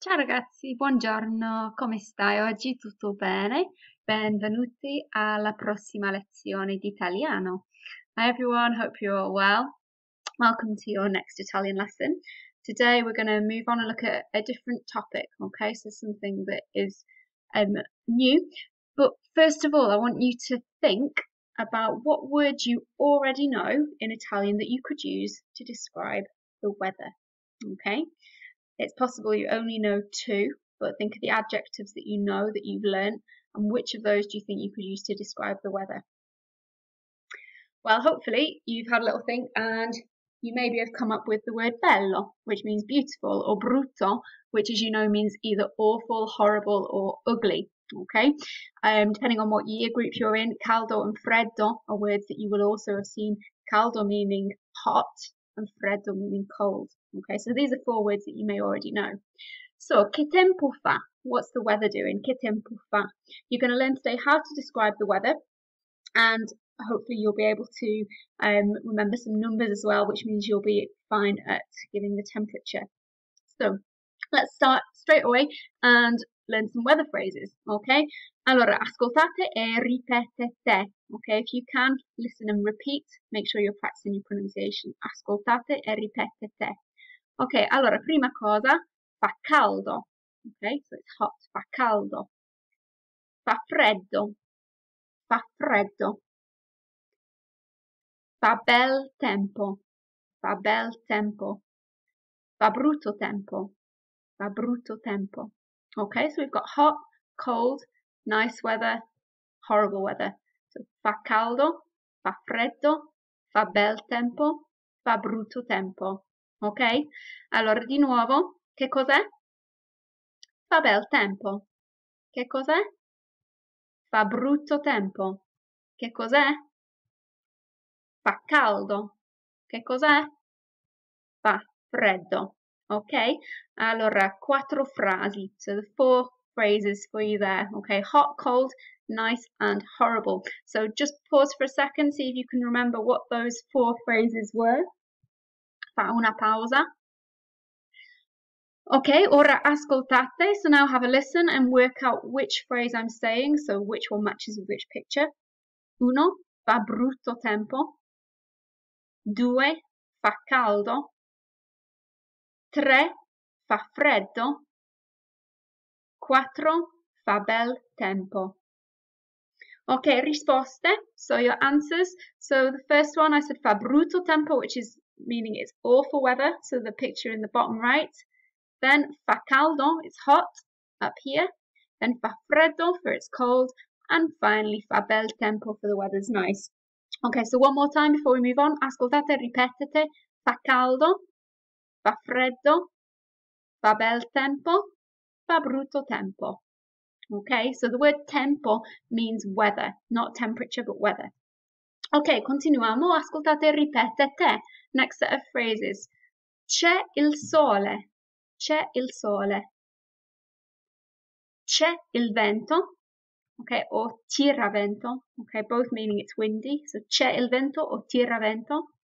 Ciao ragazzi, buongiorno, come stai oggi? Tutto bene? Benvenuti alla prossima lezione di italiano. Hi everyone, hope you're all well. Welcome to your next Italian lesson. Today we're going to move on and look at a different topic, okay? So something that is um, new. But first of all, I want you to think about what words you already know in Italian that you could use to describe the weather, okay? It's possible you only know two, but think of the adjectives that you know that you've learnt and which of those do you think you could use to describe the weather? Well, hopefully you've had a little think and you maybe have come up with the word bello, which means beautiful, or brutto, which as you know means either awful, horrible, or ugly. Okay, um, depending on what year group you're in, caldo and freddo are words that you will also have seen. Caldo meaning hot and freddo meaning cold. Okay, so these are four words that you may already know. So, che tempo fa? What's the weather doing? Che tempo fa? You're going to learn today how to describe the weather and hopefully you'll be able to um, remember some numbers as well, which means you'll be fine at giving the temperature. So, let's start straight away and learn some weather phrases, okay? Allora, ascoltate e ripetete, okay? If you can, listen and repeat. Make sure you're practicing your pronunciation. Ascoltate e ripetete. Ok, allora, prima cosa, fa caldo. Ok, so it's hot, fa caldo. Fa freddo. Fa freddo. Fa bel tempo. Fa bel tempo. Fa brutto tempo. Fa brutto tempo. Okay, so we've got hot, cold, nice weather, horrible weather. So fa caldo, fa freddo, fa bel tempo, fa brutto tempo. Ok? Allora, di nuovo, che cos'è? Fa bel tempo. Che cos'è? Fa brutto tempo. Che cos'è? Fa caldo. Che cos'è? Fa freddo. Ok? Allora, quattro frasi. So four phrases for you there. Okay, hot, cold, nice, and horrible. So just pause for a second, see if you can remember what those four phrases were. fa una pausa. Okay, ora ascoltate. So now have a listen and work out which phrase I'm saying, so which one matches with which picture. Uno, fa brutto tempo. Due, fa caldo. Tre, fa freddo. Quattro, fa bel tempo. Okay, risposte. So your answers. So the first one I said fa brutto tempo, which is meaning it's awful weather, so the picture in the bottom right. Then fa caldo, it's hot up here. Then fa freddo for it's cold. And finally fa bel tempo for the weather's nice. Okay, so one more time before we move on. Ascoltate, ripetete. Fa caldo, fa freddo, fa bel tempo, fa brutto tempo. Okay, so the word tempo means weather, not temperature, but weather. Ok, continuiamo. Ascoltate ripetete. Next set of phrases. C'è il sole. C'è il sole. C'è il vento. Okay, or tira vento. Okay, both meaning it's windy. So c'è il vento o tira vento.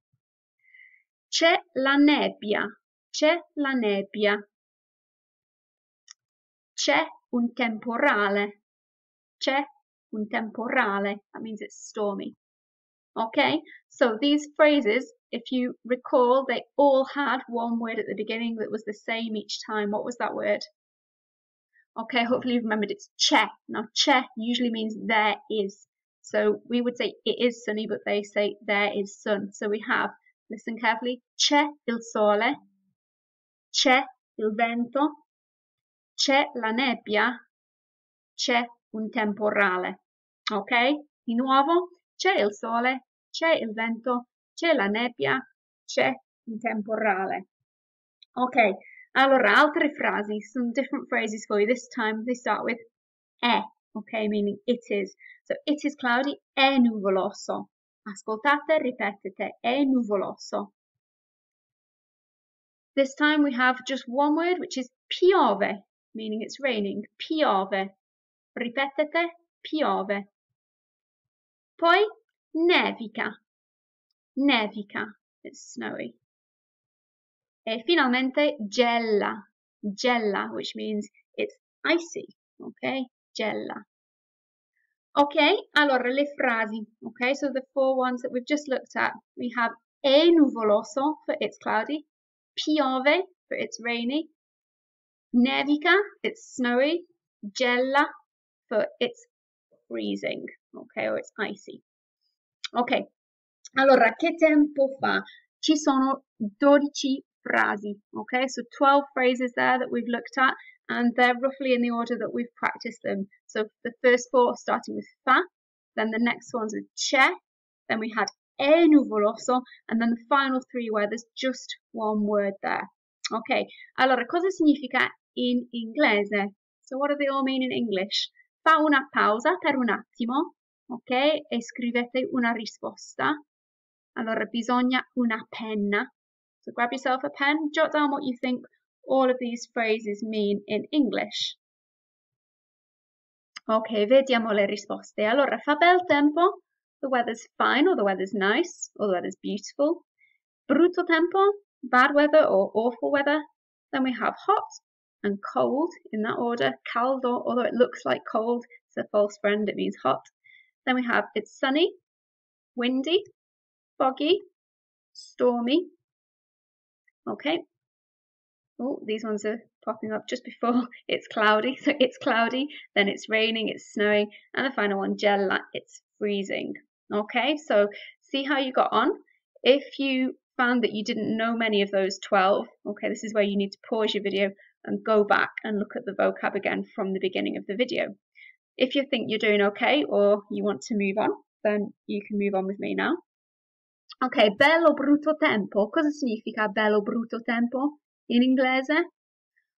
C'è la nebbia. C'è la nebbia. C'è un temporale. C'è un temporale. That means it's stormy. Okay, so these phrases, if you recall, they all had one word at the beginning that was the same each time. What was that word? Okay, hopefully you've remembered it's c'è. Now, c'è usually means there is. So we would say it is sunny, but they say there is sun. So we have, listen carefully, c'è il sole, c'è il vento, c'è la nebbia, c'è un temporale. Ok? Di nuovo, c'è il sole, c'è il vento, c'è la nebbia, c'è un temporale. Ok, allora altre frasi, some different phrases for you. This time they start with è, ok, meaning it is. So it is cloudy, è nuvoloso. Ascoltate, ripetete, è nuvoloso. This time we have just one word, which is piove, meaning it's raining. Piove. Ripetete, piove. Poi nevica, nevica, it's snowy. E finalmente gela, gela, which means it's icy. Okay, gela. Okay, allora le frasi. Okay, so the four ones that we've just looked at. We have è nuvoloso for it's cloudy, piove for it's rainy, nevica, it's snowy, gela for it's freezing, okay, or it's icy. Ok, allora che tempo fa? Ci sono 12 frasi, okay, so 12 phrases there that we've looked at and they're roughly in the order that we've practiced them. So the first four starting with fa, then the next ones with c'è, then we had è nuvoloso, and then the final three where there's just one word there. Ok, allora cosa significa in inglese? So what do they all mean in English? Fa una pausa per un attimo, ok? E scrivete una risposta. Allora bisogna una penna. So grab yourself a pen, jot down what you think all of these phrases mean in English. Ok, vediamo le risposte. Allora, fa bel tempo, the weather's fine or the weather's nice or the weather's beautiful. Brutto tempo, bad weather or awful weather. Then we have hot and cold in that order. Caldo, although it looks like cold, it's a false friend, it means hot. Then we have it's sunny, windy, foggy, stormy. Okay, Oh, these ones are popping up just before it's cloudy. So it's cloudy, then it's raining, it's snowing, and the final one, gel, it's freezing. Okay, so see how you got on. If you found that you didn't know many of those 12, okay, this is where you need to pause your video and go back and look at the vocab again from the beginning of the video. If you think you're doing okay or you want to move on, then you can move on with me now. Ok, bello brutto tempo. Cosa significa bello brutto tempo? in inglese.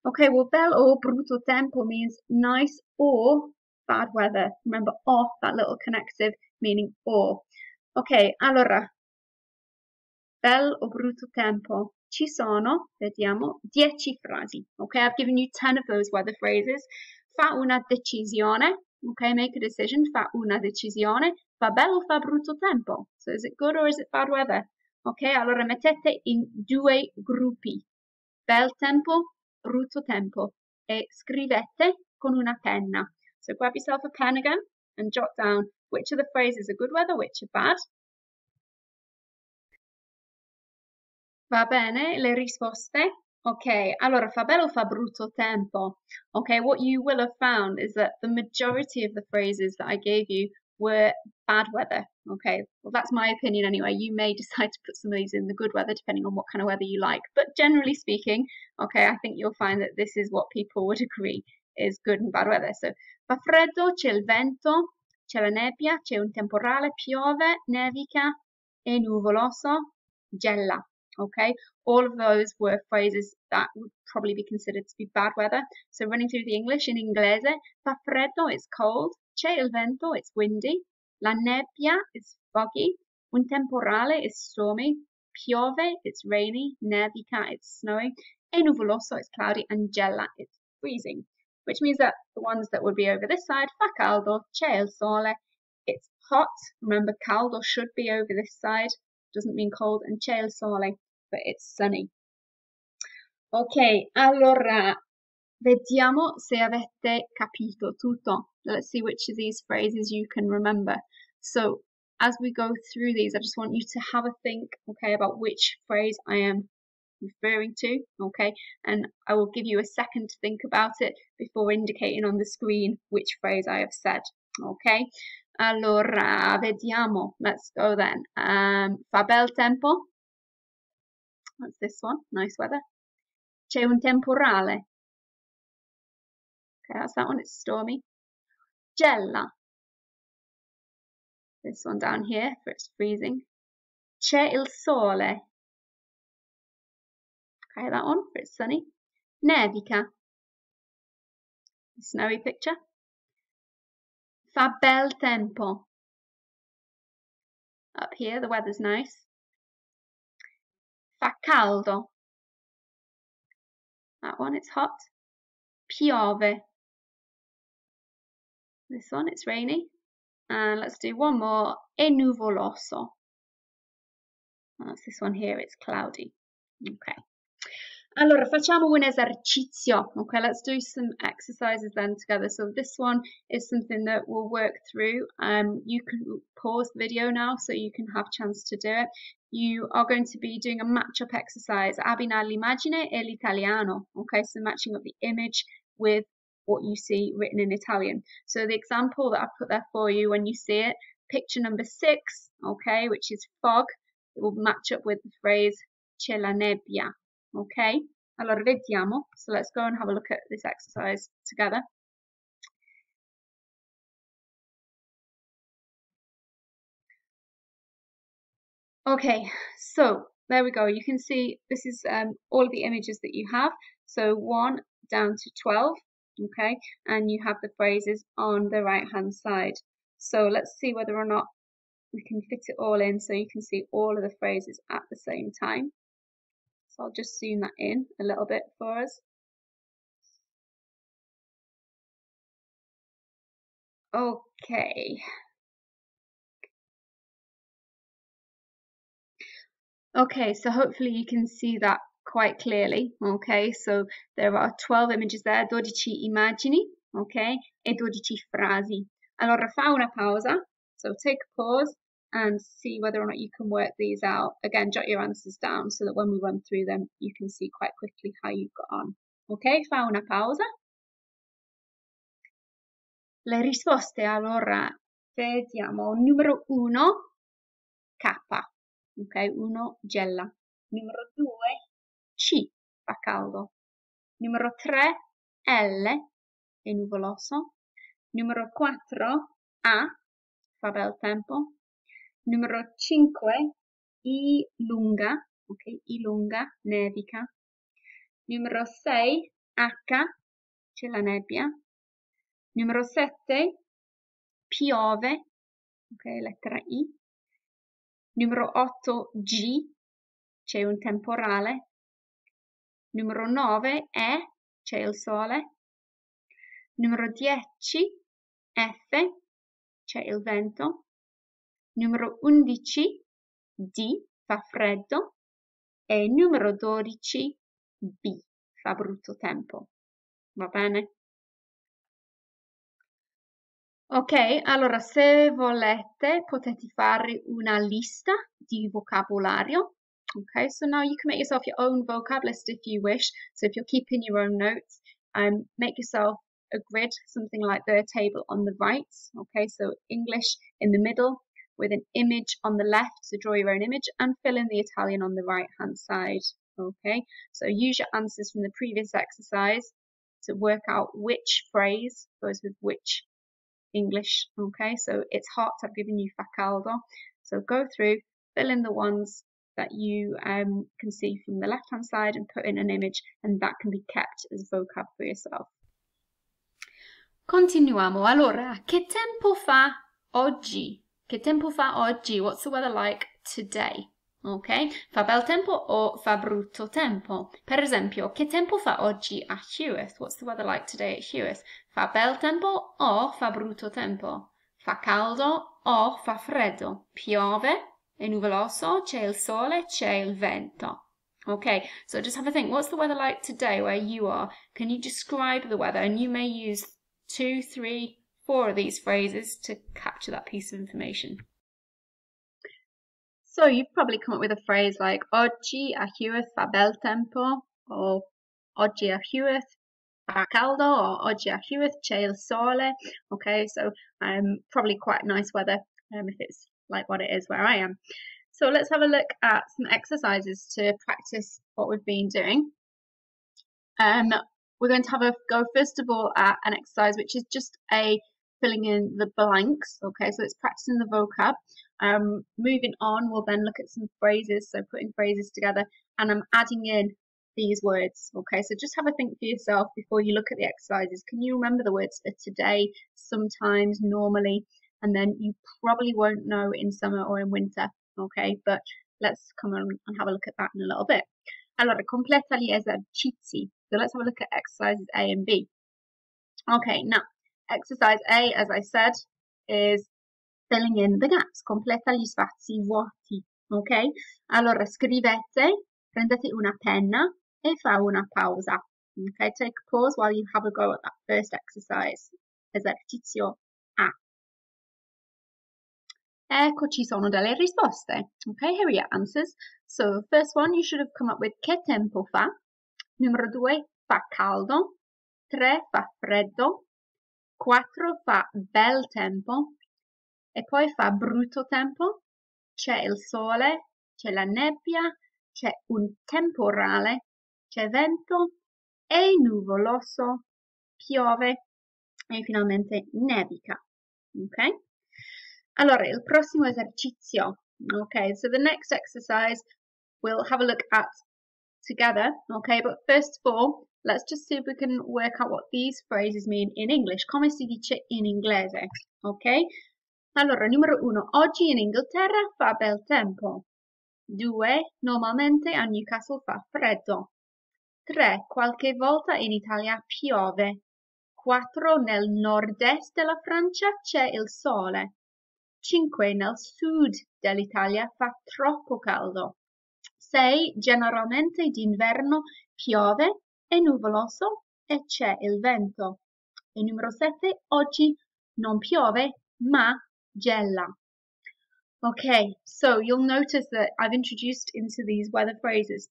Okay, well, bello brutto tempo means nice or bad weather. Remember, or, that little connective, meaning or. Ok, allora, bel o brutto tempo. Ci sono, vediamo, 10 frasi. Okay, I've given you 10 of those weather phrases. Fa una decisione. Okay, make a decision. Fa una decisione. Fa bello o fa brutto tempo? So is it good or is it bad weather? Ok, allora mettete in due gruppi. bel tempo, brutto tempo e scrivete con una penna. So grab yourself a pen again and jot down which of the phrases are good weather, which are bad. Va bene, le risposte? Ok, allora fa bello fa brutto tempo. Okay, what you will have found is that the majority of the phrases that I gave you were bad weather. Okay, well, that's my opinion anyway. You may decide to put some of these in the good weather depending on what kind of weather you like. But generally speaking, okay, I think you'll find that this is what people would agree is good and bad weather. So, fa freddo, c'è il vento, c'è la nebbia, c'è un temporale, piove, nevica, è nuvoloso, gela. Okay, all of those were phrases that would probably be considered to be bad weather. So running through the English in inglese, fa freddo, it's cold, c'è il vento, it's windy, la nebbia, it's foggy, un temporale, it's stormy, piove, it's rainy, nevica, it's snowy, e nuvoloso, it's cloudy, and gela, it's freezing. Which means that the ones that would be over this side, fa caldo, c'è il sole, it's hot. Remember, caldo should be over this side, doesn't mean cold, and c'è il sole, but it's sunny. Ok, allora vediamo se avete capito tutto. Let's see which of these phrases you can remember. So as we go through these, I just want you to have a think, okay, about which phrase I am referring to, okay, and I will give you a second to think about it before indicating on the screen which phrase I have said, okay. Allora, vediamo. Let's go then. Um, fa bel tempo. That's this one. Nice weather. C'è un temporale. Okay, that's that one. It's stormy. Gela. This one down here for it's freezing. C'è il sole. Okay, that one for it's sunny. Nevica. Snowy picture. Fa bel tempo. Up here, the weather's nice. Fa caldo. That one, it's hot. Piove. This one, it's rainy. And let's do one more. È nuvoloso. That's this one here, it's cloudy. Okay. Allora, facciamo un esercizio. Okay, let's do some exercises then together. So this one is something that we'll work through. Um, you can pause the video now so you can have chance to do it. You are going to be doing a match-up exercise. Abbina l'immagine e l'italiano. Okay, so matching up the image with what you see written in Italian. So the example that I put there for you when you see it, picture number six, okay, which is fog, it will match up with the phrase c'è la nebbia. Okay, allora vediamo. So let's go and have a look at this exercise together. Okay, so there we go. You can see this is um, all of the images that you have. So 1 down to 12, okay? And you have the phrases on the right hand side. So let's see whether or not we can fit it all in so you can see all of the phrases at the same time. So I'll just zoom that in a little bit for us. Okay. Okay, so hopefully you can see that quite clearly. Okay, so there are 12 images there, 12 immagini, ok, e 12 frasi. Allora fa una pausa, so take a pause and see whether or not you can work these out. Again, jot your answers down so that when we run through them, you can see quite quickly how you've got on. Ok, fa una pausa. Le risposte allora, vediamo. Numero uno, K. Ok, uno, gella. Numero due, C, fa caldo. Numero tre, L, è nuvoloso. Numero quattro, A, fa bel tempo. Numero 5, I lunga, ok, I lunga, nevica. Numero 6, H, c'è la nebbia. Numero 7, piove, ok, lettera I. Numero 8, G, c'è un temporale. Numero 9, E, c'è il sole. Numero 10, F, c'è il vento. Numero 11 D fa freddo e numero 12 B fa brutto tempo. Va bene? Ok, allora se volete potete fare una lista di vocabolario. Okay, so now you can make yourself your own vocab list if you wish. So if you're keeping your own notes, um, make yourself a grid, something like the table on the right. Okay, so English in the middle, with an image on the left, so draw your own image, and fill in the Italian on the right hand side. Okay, so use your answers from the previous exercise to work out which phrase goes with which English. Okay, so it's hot, I've given you fa caldo. So go through, fill in the ones that you um, can see from the left hand side and put in an image, and that can be kept as vocab for yourself. Continuiamo. Allora, che tempo fa oggi? Che tempo fa oggi? What's the weather like today? Ok? Fa bel tempo o fa brutto tempo? Per esempio, che tempo fa oggi a Heworth? What's the weather like today at Heworth? Fa bel tempo o fa brutto tempo? Fa caldo o fa freddo? Piove? È nuvoloso? C'è il sole? C'è il vento? Okay, so just have a think. What's the weather like today where you are? Can you describe the weather? And you may use two, three, four of these phrases to capture that piece of information. So you've probably come up with a phrase like Oggi a Heworth fa bel tempo or Oggi a Heworth fa caldo or Oggi a Heworth c'è il sole. Okay, so um, probably quite nice weather um, if it's like what it is where I am. So let's have a look at some exercises to practice what we've been doing. Um, we're going to have a go first of all at an exercise which is just a filling in the blanks. Okay, so it's practicing the vocab. Um, moving on, we'll then look at some phrases, so putting phrases together, and I'm adding in these words. Okay, so just have a think for yourself before you look at the exercises. Can you remember the words for today, sometimes, normally, and then you probably won't know in summer or in winter. Okay, but let's come on and have a look at that in a little bit. Allora, completa gli esercizi. So let's have a look at exercises A and B. Okay, now Exercise A, as I said, is filling in the gaps, completa gli spazi vuoti, ok? Allora scrivete, prendete una penna e fa una pausa. Okay, take a pause while you have a go at that first exercise. Esercizio A. Ecco ci sono delle risposte. Okay, here are your answers. So, first one, you should have come up with che tempo fa. Numero due, fa caldo. Tre, fa freddo. Quattro, fa bel tempo. E poi fa brutto tempo. C'è il sole, c'è la nebbia, c'è un temporale, c'è vento, è nuvoloso, piove e finalmente nevica. Ok? Allora, il prossimo esercizio. Okay, so the next exercise we'll have a look at together. Okay, but first of all, let's just see if we can work out what these phrases mean in English. Come si dice in inglese? Ok? Allora, numero uno. Oggi in Inghilterra fa bel tempo. 2. Normalmente a Newcastle fa freddo. 3. Qualche volta in Italia piove. 4. Nel nord-est della Francia c'è il sole. 5. Nel sud dell'Italia fa troppo caldo. 6. Generalmente d'inverno piove, è nuvoloso e c'è il vento. E numero 7. Oggi non piove, ma gela. Okay, so you'll notice that I've introduced into these weather phrases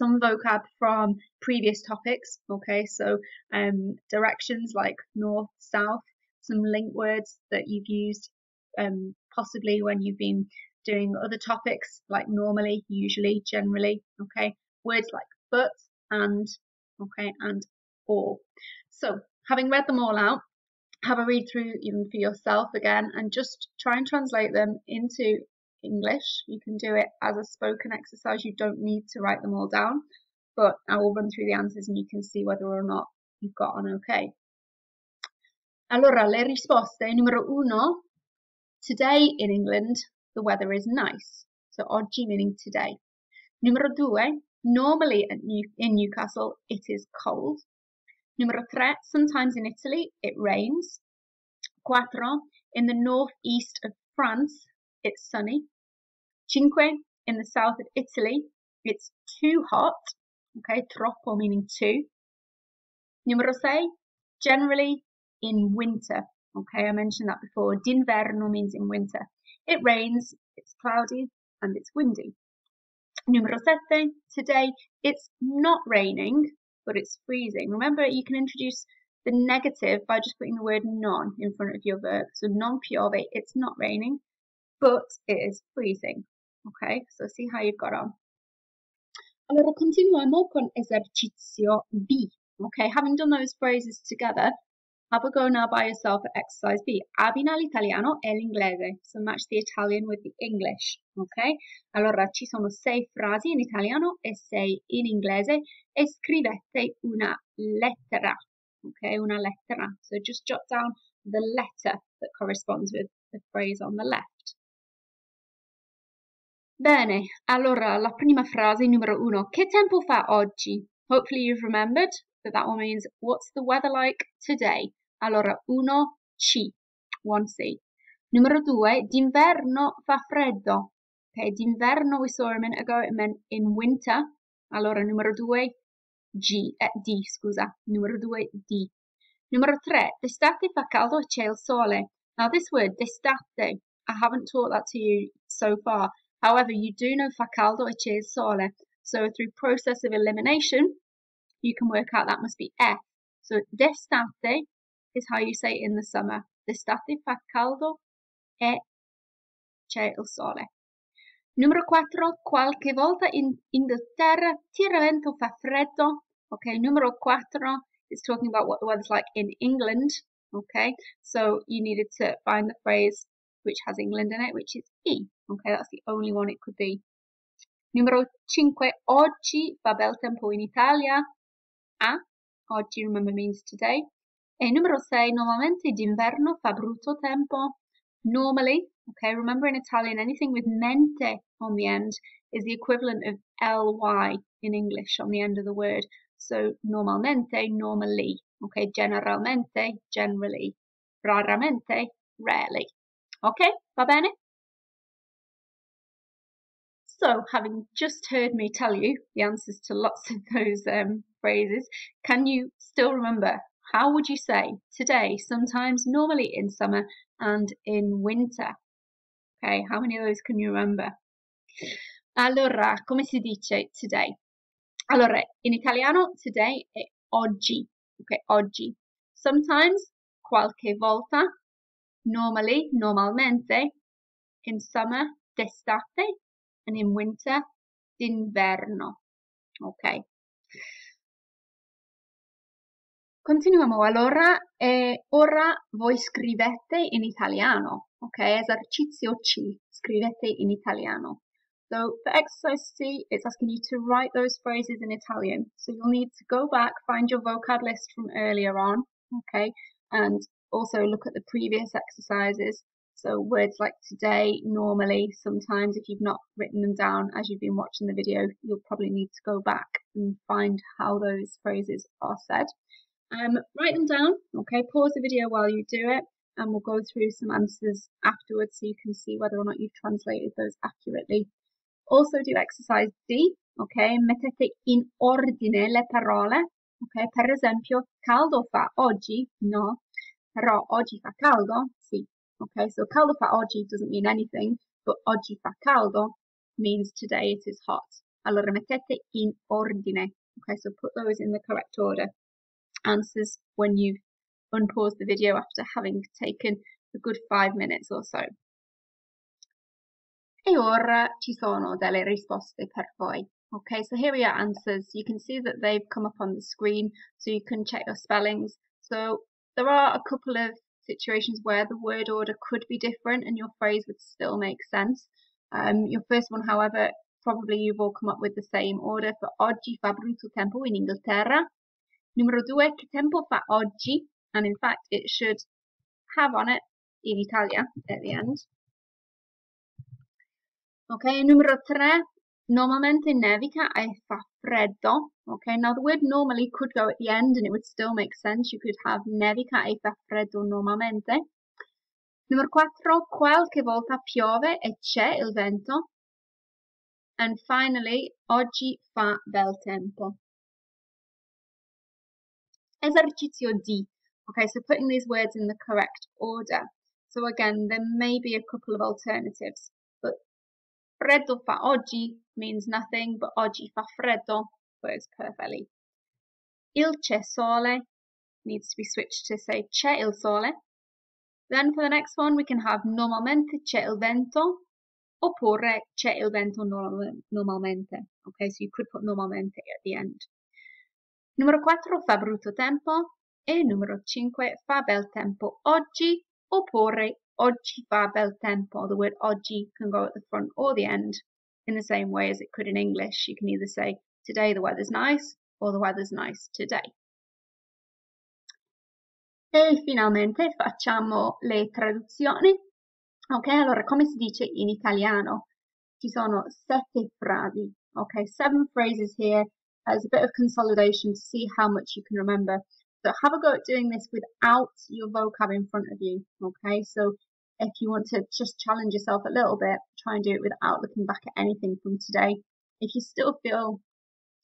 some vocab from previous topics. Okay, so um, directions like north, south, some link words that you've used um, possibly when you've been doing other topics like normally, usually, generally. Okay, words like but, and, okay, and or. So having read them all out, have a read through even for yourself again and just try and translate them into English. You can do it as a spoken exercise. You don't need to write them all down, but I will run through the answers and you can see whether or not you've got on okay. Allora, le risposte. Numero uno. Today in England, the weather is nice. So oggi meaning today. Numero due. Normally in Newcastle, it is cold. Numero tre, sometimes in Italy it rains. Quattro, in the northeast of France it's sunny. Cinque, in the south of Italy it's too hot. Okay, troppo meaning too. Numero sei, generally in winter. Okay, I mentioned that before. D'inverno means in winter. It rains, it's cloudy, and it's windy. Numero sette, today it's not raining, but it's freezing. Remember, you can introduce the negative by just putting the word non in front of your verb. So non piove, it's not raining, but it is freezing. Okay, so see how you've got on. Allora continuiamo con esercizio B. Okay, having done those phrases together, have a go now by yourself at exercise B. Abbina l'italiano e l'inglese. So match the Italian with the English. Ok? Allora ci sono sei frasi in italiano e sei in inglese e scrivete una lettera. Ok? Una lettera. So just jot down the letter that corresponds with the phrase on the left. Bene, allora la prima frase numero uno. Che tempo fa oggi? Hopefully you've remembered that that one means what's the weather like today? Allora, uno, C, one C. Numero due, d'inverno fa freddo. Ok, d'inverno we saw a minute ago, it meant in winter. Allora, numero due, G, eh, D, scusa. Numero due, D. Numero tre, d'estate fa caldo e c'è il sole. Now this word, d'estate, I haven't taught that to you so far. However, you do know fa caldo e c'è il sole. So through process of elimination, you can work out that must be F. So d'estate is how you say it in the summer. The D'estate fa caldo e c'è il sole. Numero 4. Qualche volta in Inghilterra tira vento fa freddo. Okay, numero 4 is talking about what the weather's like in England. Okay, so you needed to find the phrase which has England in it, which is E. Okay, that's the only one it could be. Numero 5. Oggi fa bel tempo in Italia. A. Oggi, remember, means today. E numero 6, normalmente d'inverno fa brutto tempo. Normally, okay, remember in Italian, anything with mente on the end is the equivalent of ly in English on the end of the word. So normalmente, normally. Okay, generalmente, generally. Raramente, rarely. Ok, va bene? So, having just heard me tell you the answers to lots of those um, phrases, can you still remember how would you say today, sometimes, normally in summer and in winter? Okay, how many of those can you remember? Allora, come si dice today? Allora, in italiano today è oggi, ok, oggi. Sometimes, qualche volta, normally, normalmente, in summer, d'estate, and in winter, d'inverno. Ok. Continuiamo allora e ora voi scrivete in italiano, ok? Esercizio C, scrivete in italiano. So for exercise C, it's asking you to write those phrases in Italian. So you'll need to go back, find your vocab list from earlier on, okay? And also look at the previous exercises. So words like today, normally, sometimes if you've not written them down as you've been watching the video, you'll probably need to go back and find how those phrases are said. Um, write them down, okay? Pause the video while you do it and we'll go through some answers afterwards so you can see whether or not you've translated those accurately. Also do exercise D, ok? Mettete in ordine le parole, ok? Per esempio, caldo fa oggi? No. Però oggi fa caldo? Sì. Okay, so caldo fa oggi doesn't mean anything, but oggi fa caldo means today it is hot. Allora mettete in ordine. Okay, so put those in the correct order. Answers when you unpause the video after having taken a good five minutes or so. E ora ci sono delle risposte per voi. Okay, so here are your answers. You can see that they've come up on the screen so you can check your spellings. So there are a couple of situations where the word order could be different and your phrase would still make sense. Um, your first one, however, probably you've all come up with the same order for oggi fa brutto tempo in Inghilterra. Numero due, che tempo fa oggi? And in fact, it should have on it in Italia at the end. Okay, numero tre, normalmente nevica e fa freddo. Okay, now the word normally could go at the end and it would still make sense. You could have nevica e fa freddo normalmente. Numero quattro, qualche volta piove e c'è il vento. And finally, oggi fa bel tempo. Esercizio D. Okay, so putting these words in the correct order. So again, there may be a couple of alternatives. But freddo fa oggi means nothing, but oggi fa freddo works perfectly. Il c'è sole needs to be switched to say c'è il sole. Then for the next one, we can have normalmente c'è il vento, oppure c'è il vento normalmente. Okay, so you could put normalmente at the end. Numero 4 fa brutto tempo e numero 5 fa bel tempo oggi oppure oggi fa bel tempo. The word oggi can go at the front or the end in the same way as it could in English. You can either say today the weather's nice or the weather's nice today. E finalmente facciamo le traduzioni. Ok, allora come si dice in italiano? Ci sono sette frasi. Ok, seven phrases here as a bit of consolidation to see how much you can remember. So have a go at doing this without your vocab in front of you. Okay, so if you want to just challenge yourself a little bit, try and do it without looking back at anything from today. If you still feel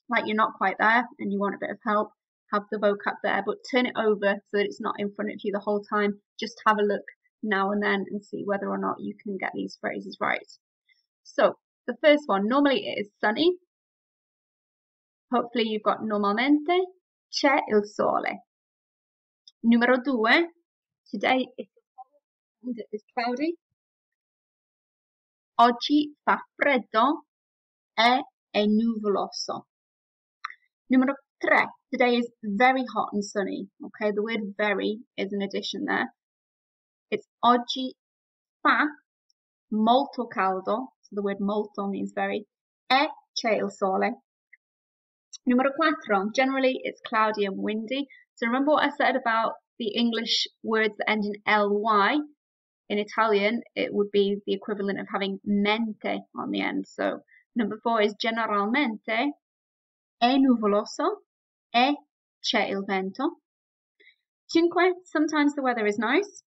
like you're not quite there and you want a bit of help, have the vocab there, but turn it over so that it's not in front of you the whole time. Just have a look now and then and see whether or not you can get these phrases right. So, the first one, normally it is sunny. Hopefully you've got normalmente, c'è il sole. Numero due, today is cloudy. Oggi fa freddo e è nuvoloso. Numero tre, today is very hot and sunny. Okay, the word very is an addition there. It's oggi fa molto caldo. So the word molto means very. E c'è il sole. Numero quattro, generally it's cloudy and windy. So remember what I said about the English words that end in ly? In Italian, it would be the equivalent of having mente on the end. So number four is generalmente è nuvoloso e c'è il vento. Cinque, sometimes the weather is nice.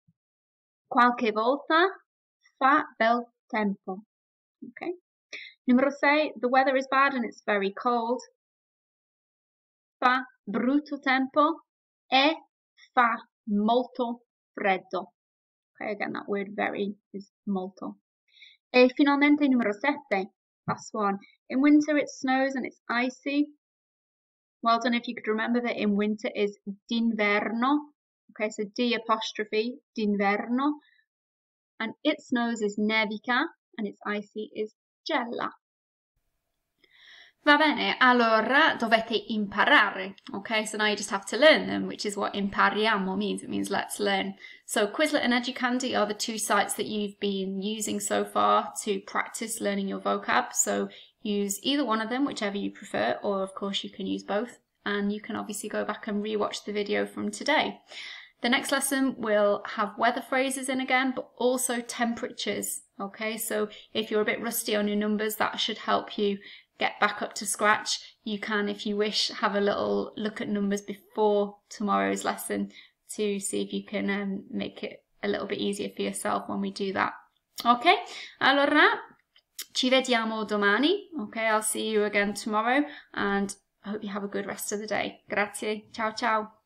Qualche volta fa bel tempo. Okay. Numero sei, the weather is bad and it's very cold. Fa brutto tempo e fa molto freddo. Okay, again, that word very is molto. E finalmente numero sette, last one. In winter it snows and it's icy. Well done if you could remember that in winter is d'inverno. Okay, so D apostrophe, d'inverno. And it snows is nevica and it's icy is gela. Va bene, allora dovete imparare. Okay, so now you just have to learn them, which is what impariamo means. It means let's learn. So Quizlet and Educandy are the two sites that you've been using so far to practice learning your vocab. So use either one of them, whichever you prefer, or of course you can use both. And you can obviously go back and rewatch the video from today. The next lesson will have weather phrases in again, but also temperatures. Okay, so if you're a bit rusty on your numbers, that should help you get back up to scratch. You can, if you wish, have a little look at numbers before tomorrow's lesson to see if you can um, make it a little bit easier for yourself when we do that. Ok, allora ci vediamo domani. Okay, I'll see you again tomorrow and I hope you have a good rest of the day. Grazie. Ciao ciao.